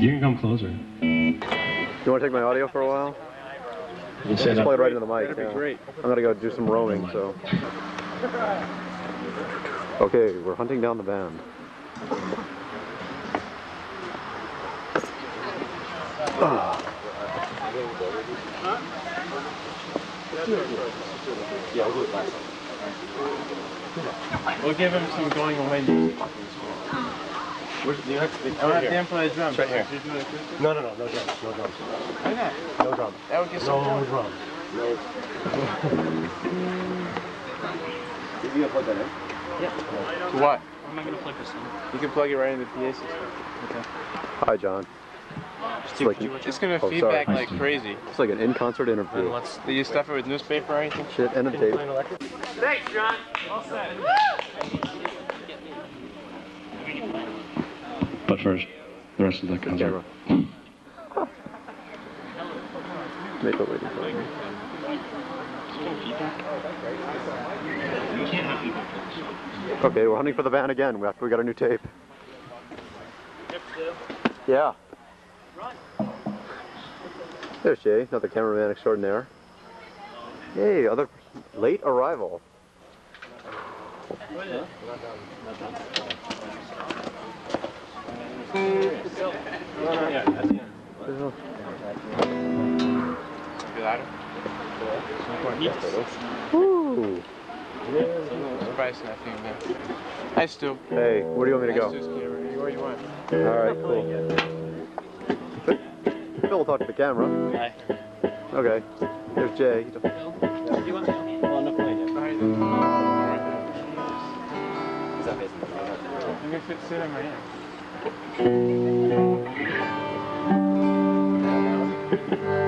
You can come closer. You want to take my audio for a while? You Just play right into the mic. That'd be yeah. great. I'm gonna go do some roaming, so. Okay, we're hunting down the band. We'll give him some going away music. Where's the, I don't have Dan play the drums. Right here. So you do it acoustic? No, no, no, no drums, no drums. Why not? No drums. That would get some No going. drums. To what? I'm not gonna plug this in. You can plug it right into the PA system. Hi, John. It's like, It's gonna Oh, sorry. feedback like crazy. it's like an in-concert Then interview. let's. Do you stuff it with newspaper or anything? Shit, and a tape. But first, the rest of the concert. For. Okay, we're hunting for the van again after we got a new tape. Yeah. There's Jay, another cameraman extraordinaire. Hey, other late arrival. Surprise nothing, man. Hi, Stu. Hey, where do you want me to go? Where you want? All right, cool. Phil will talk to the camera. Hi. Okay. There's Jay. Do you want? Well. You can fit, sit on my Thank you.